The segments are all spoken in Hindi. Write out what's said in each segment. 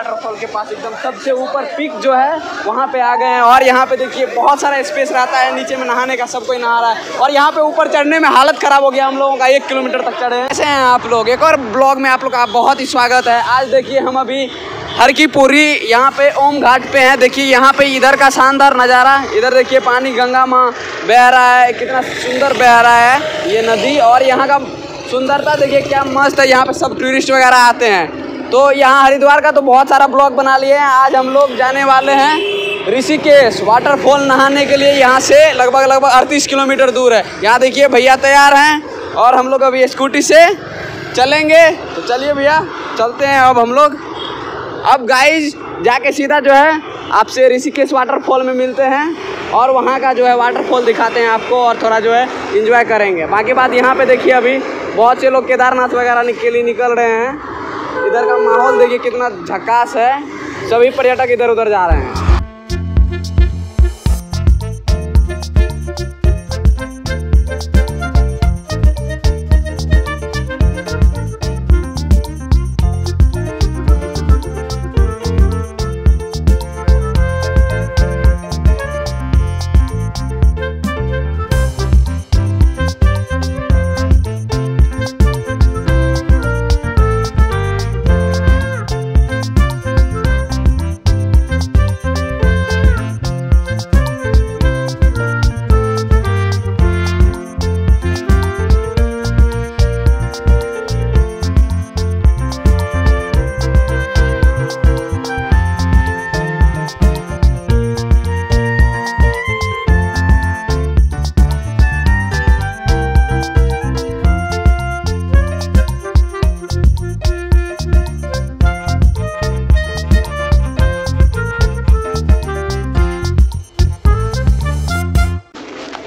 वाटरफॉल के पास एकदम सबसे ऊपर पिक जो है, वहाँ पे आ गए हैं। और यहाँ पे देखिए, बहुत सारा स्पेस रहता है। नीचे में नहाने का सब कोई नहा रहा है। और यहाँ पे ऊपर चढ़ने में हालत खराब हो गया हम लोगों का। एक किलोमीटर तक चढ़े ऐसे हैं आप लोग? एक और ब्लॉग में आप लोग का बहुत ही स्वागत है। आज देखिए, हम अभी हर की पूरी यहाँ पे ओम घाट पे हैं। देखिए, यहाँ पे इधर का शानदार नज़ारा। इधर देखिए, पानी गंगा माँ बह रहा है। कितना सुंदर बह रहा है ये नदी। और यहाँ का सुंदरता देखिए, क्या मस्त है। यहाँ पे सब टूरिस्ट वगैरह आते हैं। तो यहाँ हरिद्वार का तो बहुत सारा ब्लॉग बना लिए हैं। आज हम लोग जाने वाले हैं ऋषिकेश वाटरफॉल नहाने के लिए। यहाँ से लगभग लगभग अड़तीस किलोमीटर दूर है। यहाँ देखिए भैया तैयार हैं और हम लोग अभी स्कूटी से चलेंगे। तो चलिए भैया, चलते हैं अब हम लोग। अब गाइज़ जाके सीधा जो है आपसे ऋषिकेश वाटरफॉल में मिलते हैं और वहाँ का जो है वाटरफॉल दिखाते हैं आपको और थोड़ा जो है इंजॉय करेंगे। बाकी बात यहाँ पे देखिए अभी, बहुत से लोग केदारनाथ वगैरह के लिए निकल रहे हैं। इधर का माहौल देखिए कितना झकास है। सभी पर्यटक इधर उधर जा रहे हैं।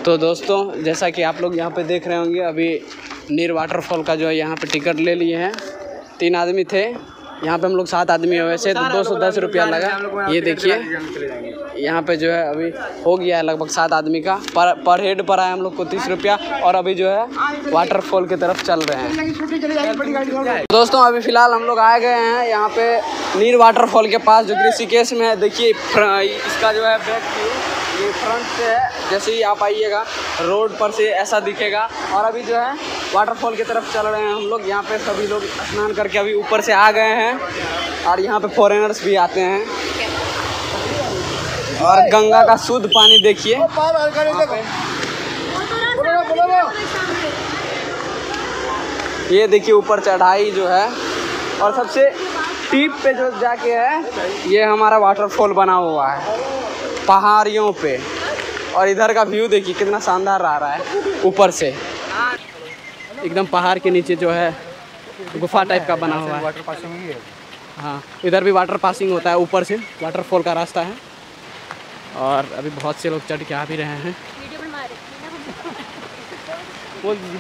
तो दोस्तों जैसा कि आप लोग यहाँ पे देख रहे होंगे अभी नीर वाटरफॉल का जो है यहाँ पे टिकट ले लिए हैं। तीन आदमी थे। यहाँ पे हम लोग सात आदमी हैं वैसे तो दो सौ दस रुपया लगा। ये देखिए यहाँ पे जो है अभी हो गया है लगभग सात आदमी का। पर पर हेड पर आया हम लोग को तीस रुपया और अभी जो है वाटरफॉल की तरफ़ चल रहे हैं। दोस्तों अभी फ़िलहाल हम लोग आए गए हैं यहाँ पे नीर वाटरफॉल के पास जो कि ऋषिकेश में है। देखिए इसका जो है बैक फ्रंट से है। जैसे ही आप आइएगा रोड पर से ऐसा दिखेगा। और अभी जो है वाटरफॉल की तरफ़ चल रहे हैं हम लोग। यहाँ पे सभी लोग स्नान करके अभी ऊपर से आ गए हैं। और यहाँ पे फॉरेनर्स भी आते हैं। और गंगा का शुद्ध पानी देखिए। ये देखिए ऊपर चढ़ाई जो है। और सबसे टीप पे जो जाके है ये हमारा वाटरफॉल बना हुआ है। पहाड़ियों पे। और इधर का व्यू देखिए, कितना शानदार आ रहा है। ऊपर से। एकदम पहाड़ के नीचे जो है, गुफा टाइप का बना हुआ है। वाटर पासिंग है हाँ इधर भी वाटर पासिंग होता है ऊपर से। वाटरफॉल का रास्ता है। और अभी बहुत से लोग चढ़ के आ भी रहे हैं। बोल दीजिए।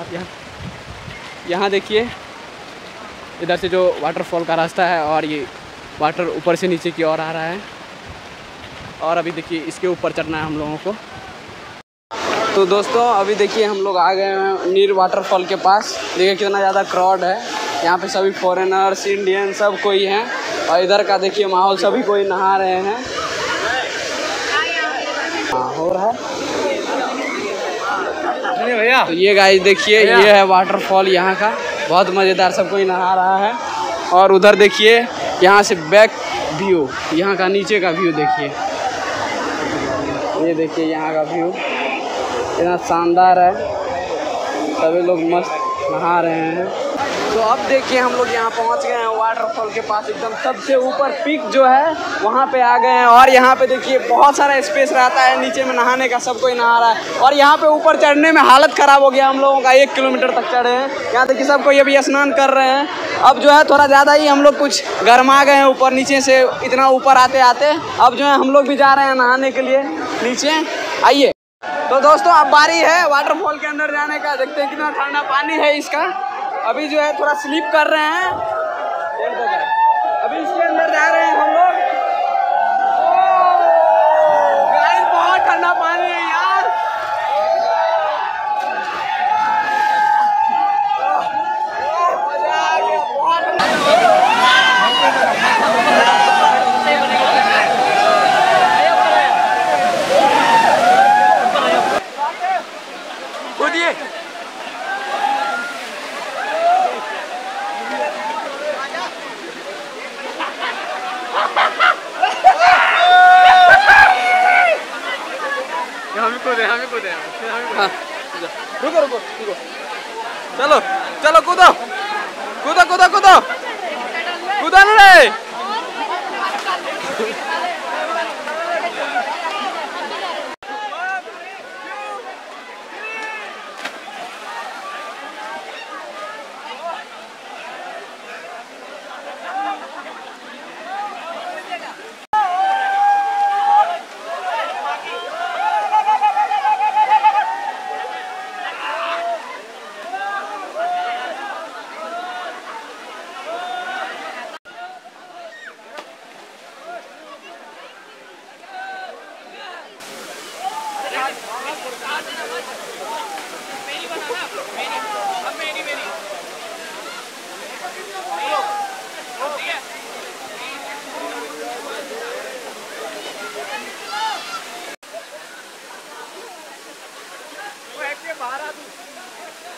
आप यहाँ यहाँ देखिए। इधर से जो वाटरफॉल का रास्ता है और ये वाटर ऊपर से नीचे की ओर आ रहा है। और अभी देखिए इसके ऊपर चढ़ना है हम लोगों को। तो दोस्तों अभी देखिए हम लोग आ गए हैं नीर वाटरफॉल के पास। देखिए कितना ज़्यादा क्राउड है। यहाँ पे सभी फॉरेनर्स इंडियन सब कोई हैं। और इधर का देखिए माहौल सभी कोई नहा रहे हैं। हाँ हो। रहा है भैया। तो ये गाइस देखिए ये है वाटरफॉल यहाँ का। बहुत मज़ेदार सब कोई नहा रहा है। और उधर देखिए यहाँ से बैक व्यू यहाँ का नीचे का व्यू देखिए। ये देखिए यहाँ का व्यू इतना शानदार है। सभी लोग मस्त नहा रहे हैं। तो अब देखिए हम लोग यहाँ पहुँच गए हैं वाटरफॉल के पास एकदम। सबसे ऊपर पिक जो है, वहाँ पे आ गए हैं। और यहाँ पे देखिए बहुत सारा स्पेस रहता है। नीचे में नहाने का सब कोई नहा रहा है। और यहाँ पे ऊपर चढ़ने में हालत ख़राब हो गया। हम लोगों का एक किलोमीटर तक चढ़े हैं। यहाँ देखिए सब कोई अभी स्नान कर रहे हैं। अब जो है थोड़ा ज़्यादा ही हम लोग कुछ गर्मा गए हैं ऊपर। नीचे से इतना ऊपर आते आते अब जो है हम लोग भी जा रहे हैं नहाने के लिए। नीचे, आइए। तो दोस्तों, अब बारी है वाटरफॉल के अंदर जाने का। देखते हैं कितना ठंडा पानी है इसका। अभी जो है थोड़ा स्लीप कर रहे हैं एक दो बार। अभी इसके अंदर जा रहे हैं हम लोग ओह, guys, बहुत ठंडा पानी है यार ओह, मज़ा आ गया, बहुत ठंडा कूदे हम ही कूदे हाँ रुको रुको रुको चलो चलो कूदो कूदो कूदो कूदो कूदो रे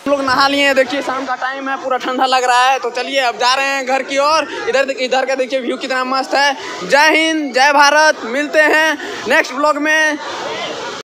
लोग नहा लिए हैं, देखिए शाम का टाइम है, पूरा ठंडा लग रहा है तो चलिए अब जा रहे हैं घर की ओर। इधर इधर का देखिए व्यू कितना मस्त है। जय हिंद, जय भारत, मिलते हैं नेक्स्ट ब्लॉग में।